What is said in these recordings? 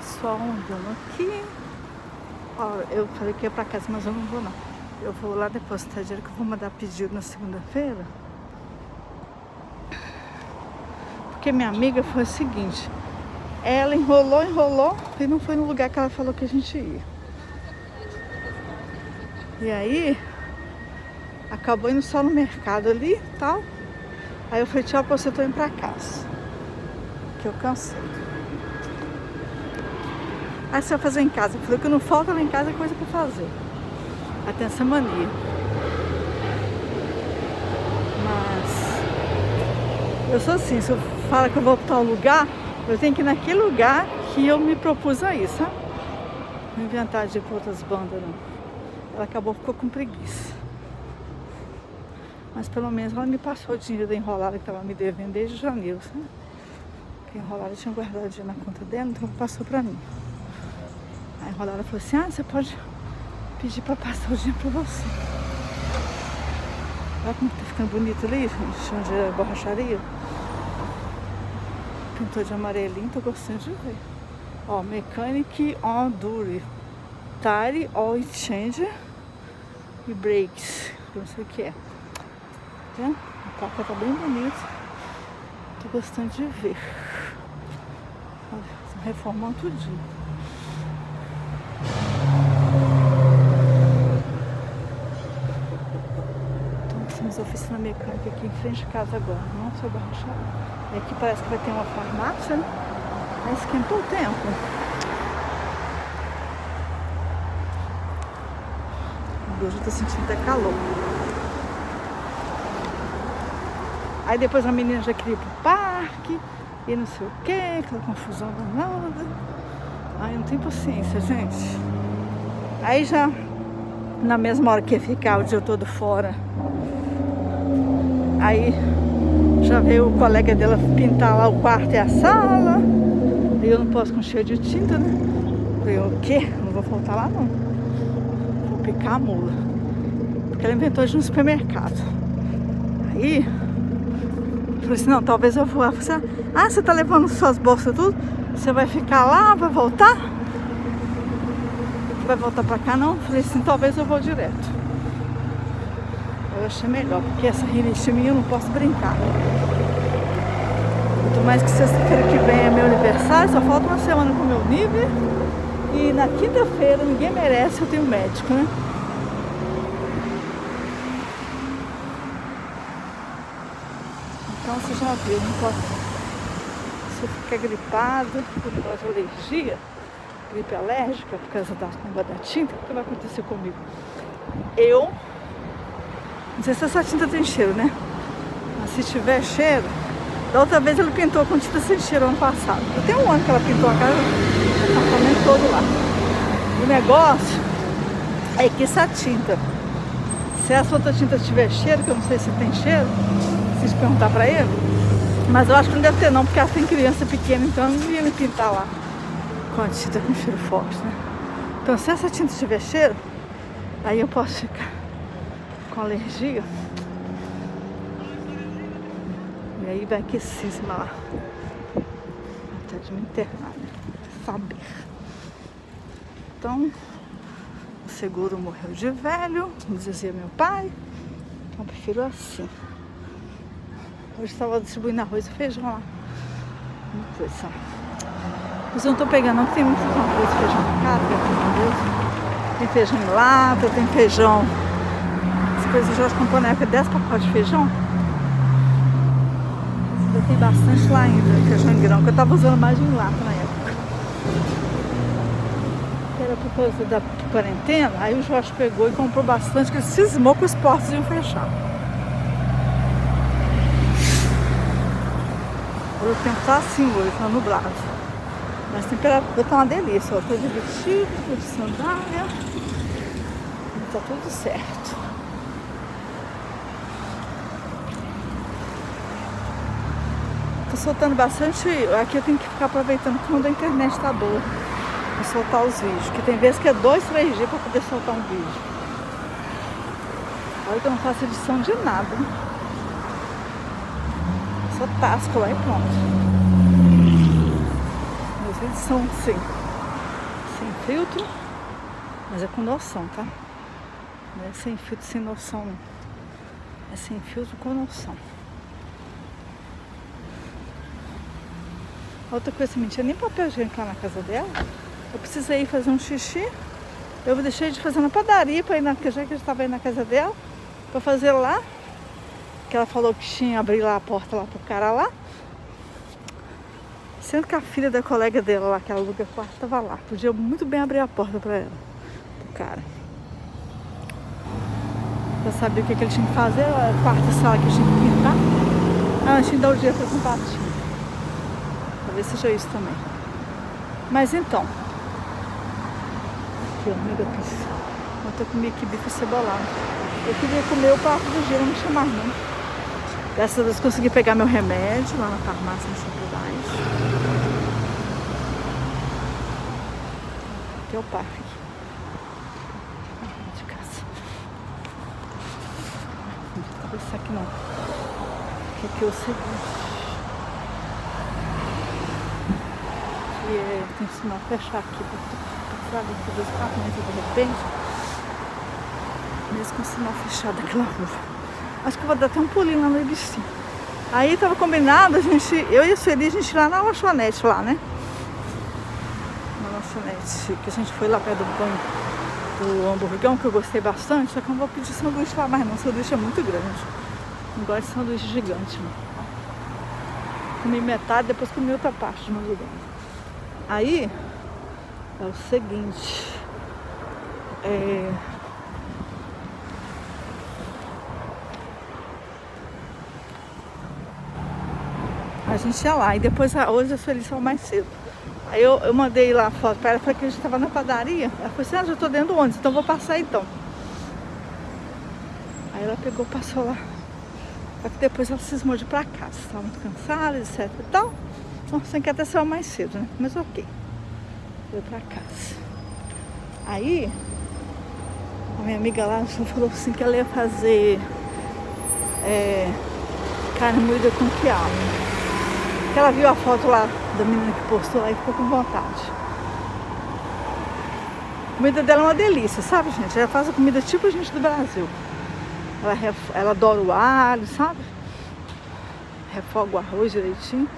Pessoal andando aqui. Ó, eu falei que ia pra casa, mas eu não vou não. Eu vou lá depositar dinheiro que eu vou mandar pedido na segunda-feira. Porque minha amiga foi o seguinte, ela enrolou, enrolou e não foi no lugar que ela falou que a gente ia. E aí, acabou indo só no mercado ali e tal. Aí eu falei, tchau você, tô indo pra casa. Que eu cansei. Aí você vai fazer em casa. Eu falei, o que não falta lá em casa é coisa pra fazer. Tem essa mania. Mas eu sou assim, se eu falo que eu vou pra tal lugar, eu tenho que ir naquele lugar que eu me propus a ir, sabe? Não inventar de ir pra outras bandas, não. Ela acabou, ficou com preguiça. Mas pelo menos ela me passou o dinheiro da enrolada que estava me devendo desde janeiro, sabe? A enrolada tinha guardado dinheiro na conta dela, então passou pra mim. A enrolada falou assim, ah, você pode pedir pra passar o dinheiro pra você. Olha como tá ficando bonito ali, gente, onde é a borracharia. Pintou de amarelinho, tô gostando de ver. Ó, Mechanic on Duty. Tire, Oil Changer e Brakes. Não sei o que é. Tá? A placa tá bem bonita. Tô gostando de ver. Olha, reformando tudinho. Então temos oficina mecânica aqui em frente de casa agora. Não sou barrachada. E aqui parece que vai ter uma farmácia, né? Aí esquentou o tempo. Hoje eu tô sentindo até calor. Aí depois a menina já queria ir pro parque e não sei o que, aquela confusão danada. Ai, não tem paciência, gente. Aí já, na mesma hora que ia ficar o dia todo fora, aí já veio o colega dela pintar lá o quarto e a sala. E eu não posso com cheio de tinta, né? Falei, o quê? Não vou faltar lá não. Vou picar a mula. Porque ela inventou de um supermercado. Aí falei assim, não, talvez eu vou. Ah, você tá levando suas bolsas tudo? Você vai ficar lá, vai voltar? Vai voltar pra cá não? Falei assim, talvez eu vou direto. Eu achei melhor, porque essa rinite minha eu não posso brincar. Muito mais que sexta-feira que vem é meu aniversário, só falta uma semana pro meu nível. E na quinta-feira, ninguém merece, eu tenho médico, né? Então você já viu, não pode. Se eu ficar gripado por causa de alergia, gripe alérgica, por causa da negócio da tinta, o que vai acontecer comigo? Eu, não sei se essa tinta tem cheiro, né? Mas se tiver cheiro, da outra vez ele pintou com tinta sem cheiro ano passado. Eu tenho um ano que ela pintou a casa, o apartamento todo lá. O negócio é que essa tinta, se essa outra tinta tiver cheiro, que eu não sei se tem cheiro, preciso perguntar pra ele. Mas eu acho que não deve ter não, porque ela tem criança pequena, então eu não ia me pintar lá com a tinta com cheiro forte, né? Então se essa tinta tiver cheiro, aí eu posso ficar com alergia. E aí vai que cisma lá. Até de me internar, né? Saber. Então, o seguro morreu de velho, dizia meu pai. Então prefiro assim. Hoje estava distribuindo arroz e feijão lá. Uma coisa. Mas eu não tô pegando não, tem muito arroz e feijão caro, graças a Deus. Tem feijão em lata, tem feijão. As coisas já comprou na época 10 pacotes de feijão. Ainda tem bastante lá ainda, feijão em grão, que eu tava usando mais em lata na época. Era por causa da quarentena, aí o Jorge pegou e comprou bastante, que ele cismou que os portos iam fechar. O tempo tá assim hoje, tá nublado. Mas a temperatura tá uma delícia, ó. Tô de vestido, tô de sandália. Tá tudo certo. Tô soltando bastante. Aqui eu tenho que ficar aproveitando quando a internet tá boa. Pra soltar os vídeos. Porque tem vezes que é dois, três dias pra poder soltar um vídeo. Olha que eu não faço edição de nada. Só tasco lá e pronto. Meus vídeos são assim. sem filtro, mas é com noção, tá? Não é sem filtro, sem noção. É sem filtro com noção. Outra coisa, não tinha nem papel higiênico lá na casa dela. Eu precisei ir fazer um xixi. Eu deixei de fazer na padaria para ir na já que eu estava aí na casa dela, para fazer lá. Que ela falou que tinha abrir lá a porta lá pro cara lá. Sendo que a filha da colega dela lá, que aluga quarto, estava lá. Podia muito bem abrir a porta para ela, pro cara. Pra saber o que, que ele tinha que fazer, a quarta sala que tinha que pintar. Ah, tinha que dar o dia para pintar. Talvez seja isso também. Mas então. Ó, mega pizza. Eu comi aqui bife cebolado. Eu queria comer o prato do dia, não tinha mais não. Graças a Deus consegui pegar meu remédio lá na farmácia em São Aqui é o parque. De casa. Não vou isso aqui não. Aqui, aqui é o seguinte. Que é, tem que a fechar aqui para passar dentro dos carros, mas de repente. Mesmo com o sinal fechado aquela rua. Acho que vou dar até um pulinho lá no. Aí tava combinado, a gente, eu e a Sueli, a gente lá na lanchonete lá, né? Na lanchonete, que a gente foi lá perto do banho do hamburgão, que eu gostei bastante, só que eu não vou pedir sanduíche lá mais não, sanduíche é muito grande. Não gosto de sanduíche gigante, não. Comi metade, depois comi outra parte de hamburgão. Aí, é o seguinte, é, a gente ia lá. E depois, hoje eu fui só mais cedo. Aí eu, eu mandei lá a foto para ela, falei que a gente estava na padaria. Ela falou assim, ah, já estou dentro do ônibus, então vou passar então. Aí ela pegou, passou lá. Só que depois ela cismou de ir pra casa. Estava muito cansada, etc e tal. Então você quer até sair mais cedo, né? Mas ok. Foi pra casa. Aí, a minha amiga lá falou assim que ela ia fazer é, carne moída com quiabo. Que ela viu a foto lá da menina que postou lá e ficou com vontade. A comida dela é uma delícia, sabe, gente? Ela faz a comida tipo a gente do Brasil. Ela, ela adora o alho, sabe? Refoga o arroz direitinho.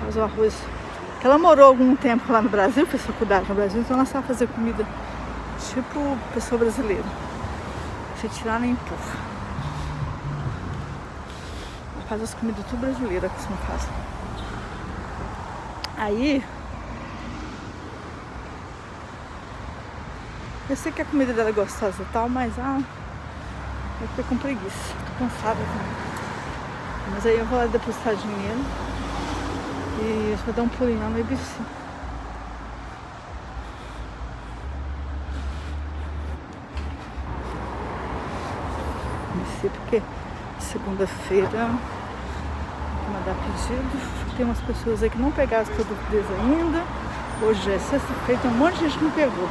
Faz o arroz. Ela morou algum tempo lá no Brasil, fez faculdade no Brasil, então ela sabe fazer comida tipo pessoa brasileira. Se tirar nem empurra faz as comidas tudo brasileiras que você faz. Aí eu sei que a comida dela é gostosa e tal, mas ah, eu fiquei com preguiça, tô cansada também. Mas aí eu vou lá depositar dinheiro e vou dar um pulinho lá no. ABC porque segunda-feira mandar pedido. Tem umas pessoas aí que não pegaram os produtos deles ainda. Hoje é sexta-feira, tem um monte de gente que não pegou.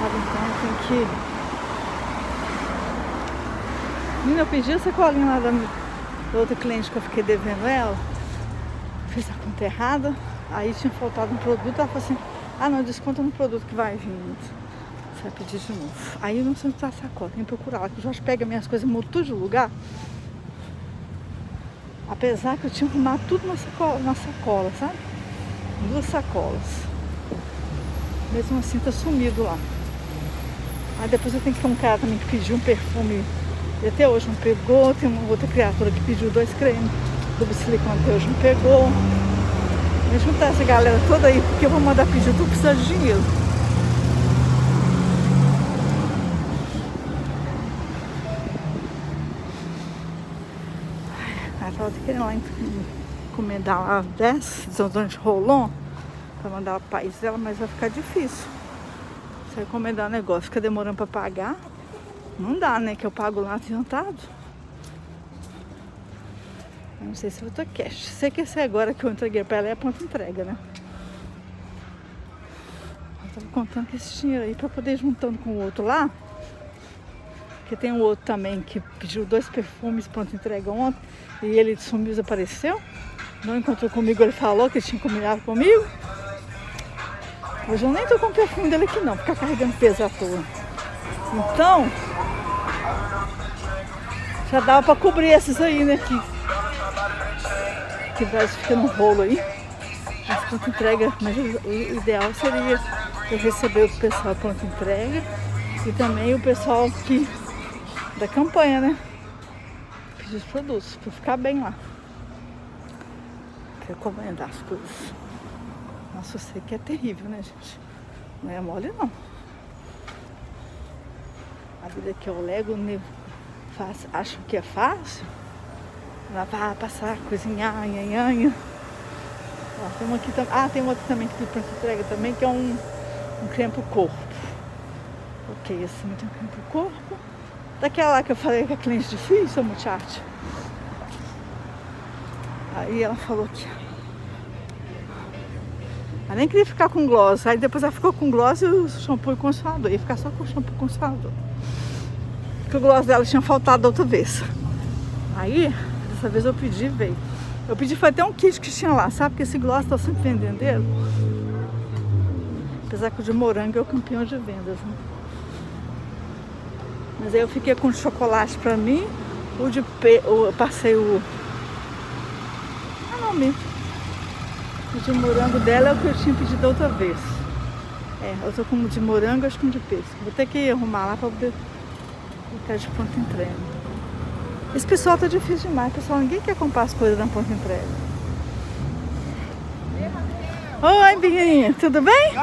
Sabe, então tem que. Menina, eu pedi essa colinha lá da, da outra cliente que eu fiquei devendo ela. Fiz a conta errada. Aí tinha faltado um produto. Ela falou assim: ah, não, desconta no produto que vai vindo. Você vai pedir de novo. Aí eu não sei onde tá a sacola, tem que procurar lá. Que o Jorge pega minhas coisas, muda tudo de lugar. Apesar que eu tinha que arrumar tudo na sacola, na sacola, sabe? Duas sacolas. Mesmo assim tá sumido lá. Aí depois eu tenho que ter um cara também que pediu um perfume. E até hoje não pegou. Tem uma outra criatura que pediu dois cremes do silicone até hoje não pegou. Vou juntar essa galera toda aí, porque eu vou mandar pedir, tudo precisa de dinheiro. Tava querendo lá encomendar lá 10 desodorante Rolon para mandar o país dela, mas vai ficar difícil. Se encomendar negócio, fica demorando para pagar, não dá, né? Que eu pago lá adiantado. Não sei se eu tô cash. Sei que esse agora que eu entreguei para ela é a ponta entrega, né? Eu tava contando com esse dinheiro aí para poder ir juntando com o outro lá. Porque tem um outro também que pediu dois perfumes pronto entrega ontem e ele sumiu, desapareceu. Não encontrou comigo, ele falou que tinha combinado comigo. Hoje eu nem tô com o perfume dele aqui não, ficar carregando peso à toa. Então, já dava pra cobrir esses aí, né? Que, que vai ficar no rolo aí. Mas pronto entrega, mas o ideal seria eu receber o pessoal pronto entrega e também o pessoal que da campanha, né? Pedir os produtos para ficar bem lá. Recomendar as coisas. Nossa, eu sei que é terrível, né, gente? Não é mole não. A vida que eu lego, faz, acho que é fácil. Lavar, passar, cozinhar, nhanhanha. Ó, tem uma aqui também. Ah, tem outra também que pronto entrega também, que é um, um creme pro corpo. Ok, também tem um creme pro corpo. Daquela que eu falei que é cliente difícil, muchacho. Aí ela falou que. Ela nem queria ficar com gloss. Aí depois ela ficou com gloss e o shampoo e consolador. Ia ficar só com o shampoo e consolador. Porque o gloss dela tinha faltado outra vez. Aí, dessa vez eu pedi veio. Eu pedi foi até um kit que tinha lá, sabe? Porque esse gloss tá sempre vendendo. Apesar que o de morango é o campeão de vendas, né? Mas aí eu fiquei com chocolate pra mim, o de pe... eu passei o. Ah não, minto. O de morango dela é o que eu tinha pedido outra vez. É, eu tô com o de morango acho que um de pêssego. Vou ter que arrumar lá pra poder ficar de ponta entrega. Esse pessoal tá difícil demais, pessoal. Ninguém quer comprar as coisas na ponta entrega. Oi, Biguinha, tudo bem?